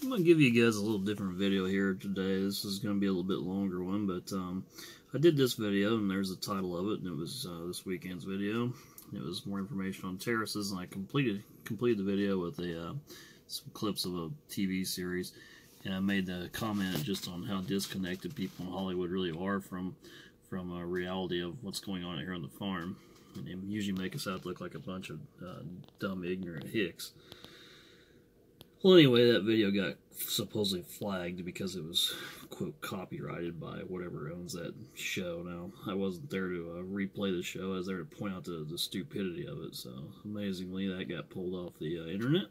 I'm gonna give you guys a little different video here today. This is gonna be a little bit longer one, but um, I did this video, and there's the title of it, and it was uh, this weekend's video. It was more information on terraces, and I completed completed the video with a uh, some clips of a TV series, and I made the comment just on how disconnected people in Hollywood really are from from a reality of what's going on here on the farm. And they usually make us out look like a bunch of uh, dumb, ignorant hicks. Well, anyway, that video got supposedly flagged because it was, quote, copyrighted by whatever owns that show. Now, I wasn't there to uh, replay the show. I was there to point out the, the stupidity of it. So, amazingly, that got pulled off the uh, internet.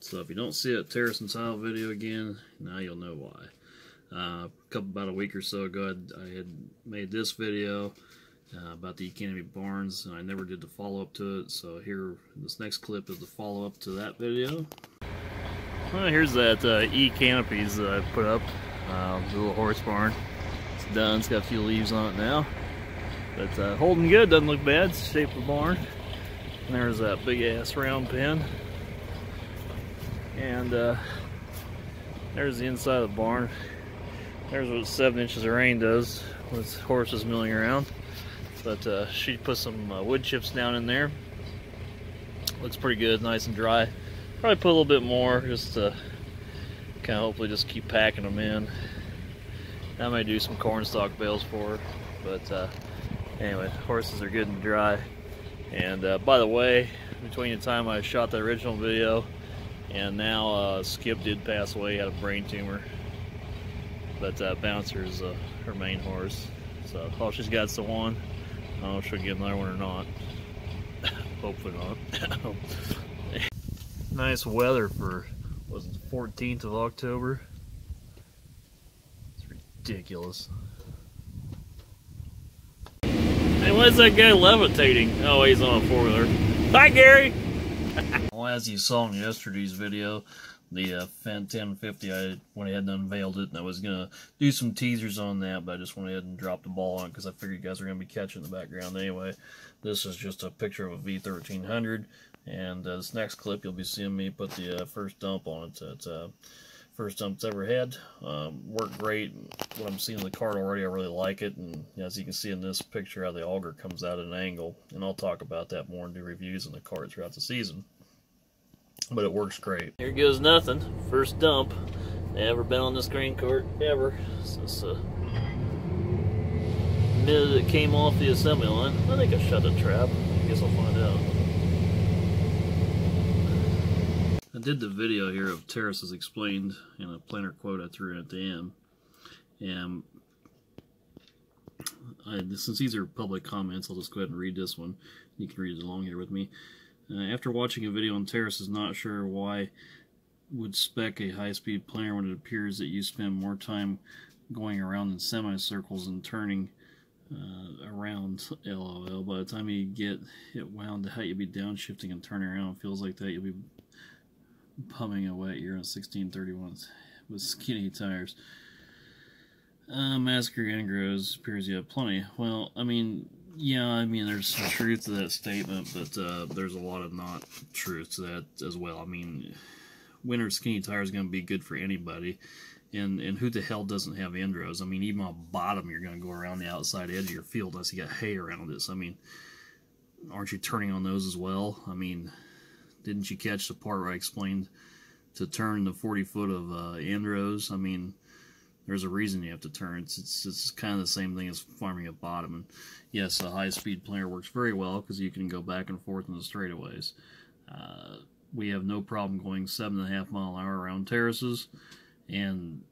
So, if you don't see a Terrace and Tile video again, now you'll know why. Uh, a couple, about a week or so ago, I had made this video uh, about the Canopy Barnes, and I never did the follow-up to it. So here, this next clip is the follow-up to that video. Well, here's that uh, E canopies that I put up, uh, the little horse barn. It's done, it's got a few leaves on it now. But uh, holding good, doesn't look bad, it's the shape of the barn. And there's that big ass round pen. And uh, there's the inside of the barn. There's what seven inches of rain does with horses milling around. But uh, she put some uh, wood chips down in there. Looks pretty good, nice and dry. Probably put a little bit more just to kind of hopefully just keep packing them in. I may do some corn stalk bales for her, but uh, anyway, horses are good and dry. And uh, by the way, between the time I shot the original video and now uh, Skip did pass away, had a brain tumor. But uh, Bouncer is uh, her main horse. So all she's got is the one. I don't know if she'll get another one or not. Hopefully not. nice weather for was the 14th of October. It's ridiculous. Hey, why is that guy levitating? Oh, he's on a four-wheeler. Hi, Gary! well, as you saw in yesterday's video, the uh, Fendt 1050, I went ahead and unveiled it, and I was going to do some teasers on that, but I just went ahead and dropped the ball on because I figured you guys were going to be catching the background anyway. This is just a picture of a V1300, and uh, this next clip, you'll be seeing me put the uh, first dump on it. It's uh, first dump it's ever had. Um, worked great. What I'm seeing in the cart already, I really like it, and as you can see in this picture, how the auger comes out at an angle, and I'll talk about that more and do reviews on the cart throughout the season but it works great. Here goes nothing. First dump. Never been on this grain cart ever since the minute it came off the assembly line. I think I shut the trap. I guess I'll find out. I did the video here of terraces explained in a planner quote I threw in at the end. And I, since these are public comments, I'll just go ahead and read this one. You can read it along here with me. Uh, after watching a video on Terrace is not sure why would spec a high-speed planer when it appears that you spend more time going around in semicircles and turning uh, around LOL. By the time you get it wound out, you'll be downshifting and turning around. Feels like that you'll be pumping away. You're on 1631s with skinny tires. Uh, Massacre Engrows appears you have plenty. Well, I mean, yeah, I mean, there's some truth to that statement, but uh, there's a lot of not truth to that as well. I mean, winter skinny tire is going to be good for anybody, and and who the hell doesn't have endros? I mean, even on bottom, you're going to go around the outside edge of your field unless you got hay around it. So, I mean, aren't you turning on those as well? I mean, didn't you catch the part where I explained to turn the 40 foot of uh, endros? I mean, there's a reason you have to turn. It's, it's, it's kind of the same thing as farming a bottom. And yes, a high-speed planter works very well because you can go back and forth in the straightaways. Uh, we have no problem going seven and a half mile an hour around terraces, and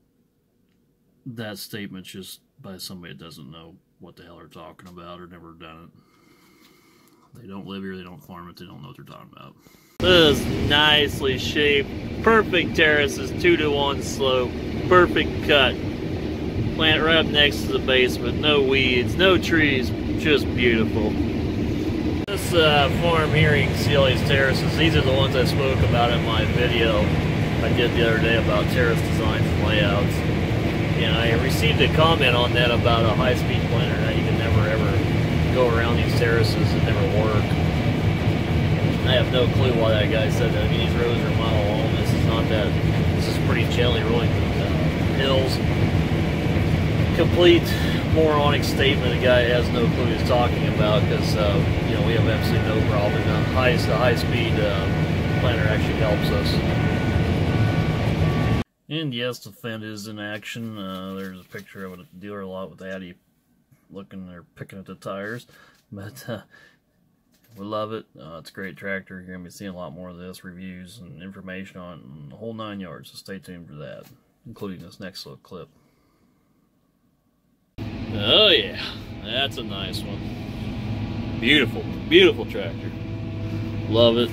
that statement just by somebody that doesn't know what the hell they're talking about or never done it. They don't live here, they don't farm it, they don't know what they're talking about. This is nicely shaped, perfect terraces, two to one slope perfect cut. Plant right up next to the basement. No weeds, no trees, just beautiful. This uh, farm hearing Sealy's terraces, these are the ones I spoke about in my video I did the other day about terrace designs and layouts. And I received a comment on that about a high-speed planter that you can never ever go around these terraces and never work. I have no clue why that guy said that. I mean, these roads are a mile long. This is not that. This is pretty gently rolling uh, hills. Complete moronic statement. The guy has no clue he's talking about because uh, you know we have absolutely no problem. The high, the high speed uh, planter actually helps us. And yes, the Fendt is in action. Uh, there's a picture of a dealer a lot with Addy looking there picking at the tires. But uh, we love it. Uh, it's a great tractor. You're going to be seeing a lot more of this, reviews and information on it, the whole nine yards. So stay tuned for that, including this next little clip. Oh yeah, that's a nice one. Beautiful, beautiful tractor. Love it.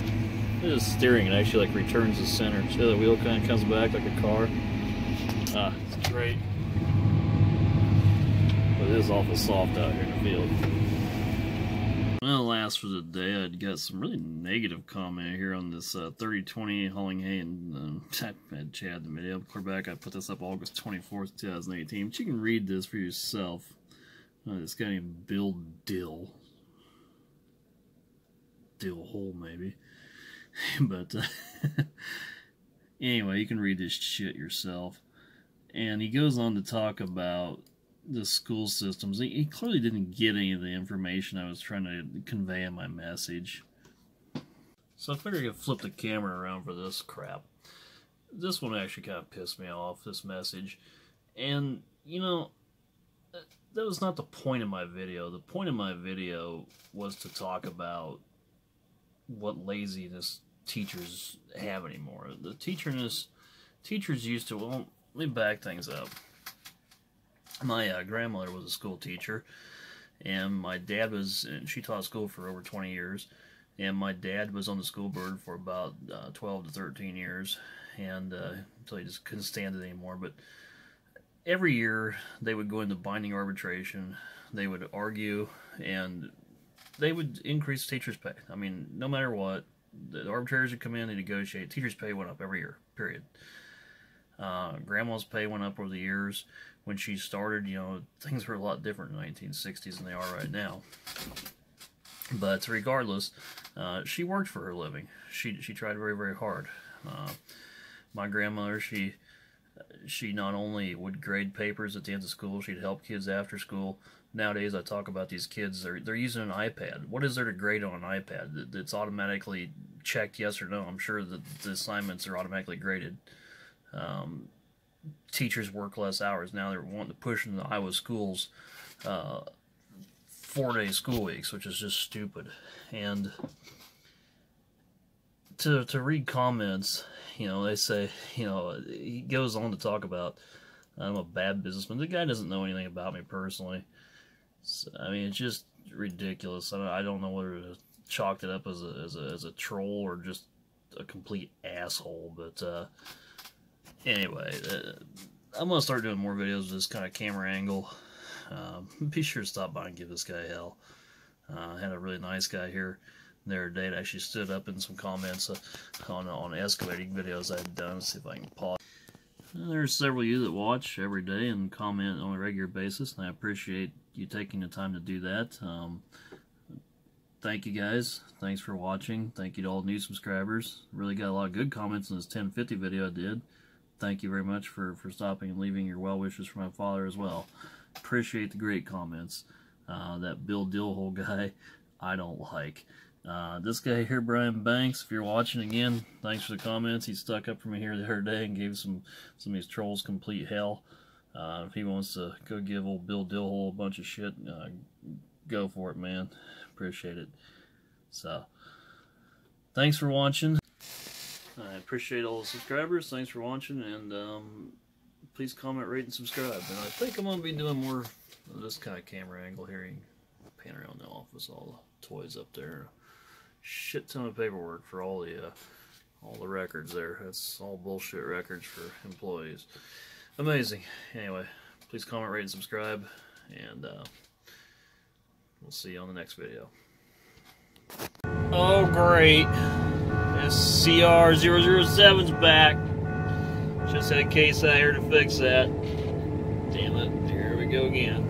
This is steering it actually like returns the center. See the wheel kind of comes back like a car. Ah, it's great. But it is awful soft out here in the field. Well, last for the day, I'd got some really negative comment here on this uh, 3020 hauling hay, and um, I had Chad the video quarterback. I put this up August 24th, 2018. But you can read this for yourself. Uh, this guy named Bill Dill. Dill Hole, maybe. but uh, anyway, you can read this shit yourself. And he goes on to talk about the school systems. He, clearly didn't get any of the information I was trying to convey in my message. So I figured I could flip the camera around for this crap. This one actually kind of pissed me off, this message. And, you know, uh, that was not the point of my video. The point of my video was to talk about what laziness teachers have anymore. The teacherness, teachers used to, well, let me back things up my uh, grandmother was a school teacher, and my dad was, she taught school for over 20 years, and my dad was on the school board for about uh, 12 to 13 years, and uh, until he just couldn't stand it anymore. But every year they would go into binding arbitration, they would argue, and they would increase teachers' pay. I mean, no matter what, the arbitrators would come in and negotiate. Teachers' pay went up every year, period. Uh, grandma's pay went up over the years when she started, you know, things were a lot different in the 1960s than they are right now. But regardless, uh, she worked for her living. She she tried very very hard. Uh, my grandmother, she she not only would grade papers at the end of school, she'd help kids after school. Nowadays, I talk about these kids. They're they're using an iPad. What is there to grade on an iPad? It's automatically checked yes or no. I'm sure that the assignments are automatically graded. Um, teachers work less hours. Now they're wanting to push in the Iowa schools uh, four day school weeks, which is just stupid. And to to read comments, you know, they say, you know, he goes on to talk about I'm a bad businessman. The guy doesn't know anything about me personally. So, I mean, it's just ridiculous. I don't, I don't know whether to chalk it up as a, as a as a troll or just a complete asshole, but. Uh, anyway, uh, I'm to start doing more videos with this kind of camera angle. Um, be sure to stop by and give this guy hell. Uh, I had a really nice guy here the other day that actually stood up in some comments uh, on, on excavating videos I've done. Let's see if I can pause. There's several of you that watch every day and comment on a regular basis, and I appreciate you taking the time to do that. Um, thank you guys. Thanks for watching. Thank you to all new subscribers. Really got a lot of good comments in this 1050 video I did thank you very much for, for stopping and leaving your well wishes for my father as well. Appreciate the great comments. Uh, that Bill Dillhole guy, I don't like. Uh, this guy here, Brian Banks, if you're watching again, thanks for the comments. He stuck up for me here the other day and gave some, some of these trolls complete hell. Uh, if he wants to go give old Bill Dillhole a bunch of shit, uh, go for it, man. Appreciate it. So, thanks for watching. Appreciate all the subscribers. Thanks for watching, and um, please comment, rate, and subscribe. And I think I'm going to be doing more of this kind of camera angle here. Pan around the office, all the toys up there. Shit ton of paperwork for all the uh, all the records there. That's all bullshit records for employees. Amazing. Anyway, please comment, rate, and subscribe, and uh, we'll see you on the next video. Oh, great. CR007's back. Just had a case out here to fix that. Damn it, here we go again.